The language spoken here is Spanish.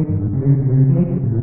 Gracias